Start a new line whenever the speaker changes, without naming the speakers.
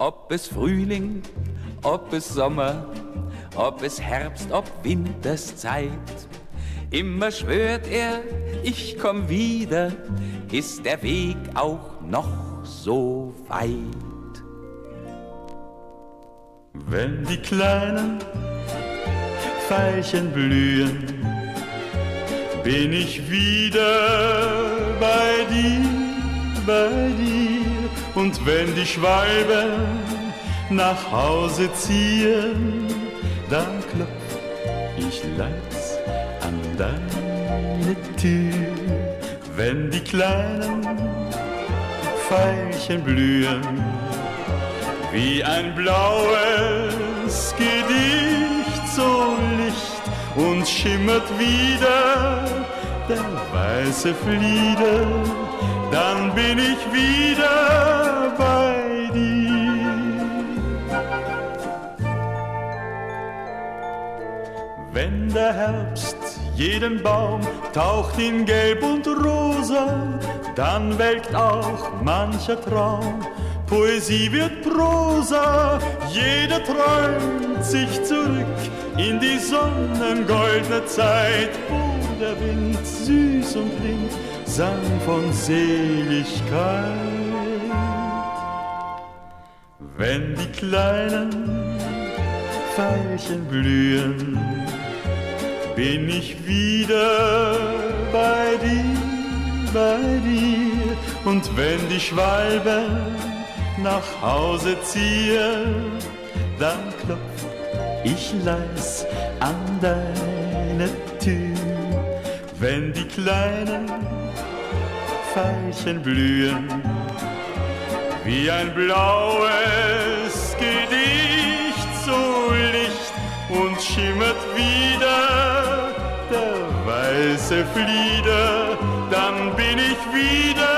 Ob es Frühling, ob es Sommer, ob es Herbst, ob Winterszeit. Immer schwört er, ich komm wieder, ist der Weg auch noch so weit.
Wenn die kleinen Veilchen blühen, bin ich wieder bei dir, bei dir. Und wenn die Schwalben nach Hause ziehen, dann klopf ich leis an deine Tür. Wenn die kleinen Veilchen blühen, wie ein blaues Gedicht, so licht und schimmert wieder der weiße Flieder, dann bin ich wieder Wenn der Herbst jeden Baum taucht in Gelb und Rosa, dann welkt auch mancher Traum. Poesie wird Prosa, jeder träumt sich zurück in die sonnengoldene Zeit, wo der Wind süß und lind sang von Seligkeit. Wenn die kleinen Veilchen blühen, bin ich wieder bei dir, bei dir. Und wenn die Schwalben nach Hause ziehen, dann klopf ich leis an deine Tür. Wenn die kleinen Veilchen blühen, wie ein blaues schimmert wieder der weiße Flieder, dann bin ich wieder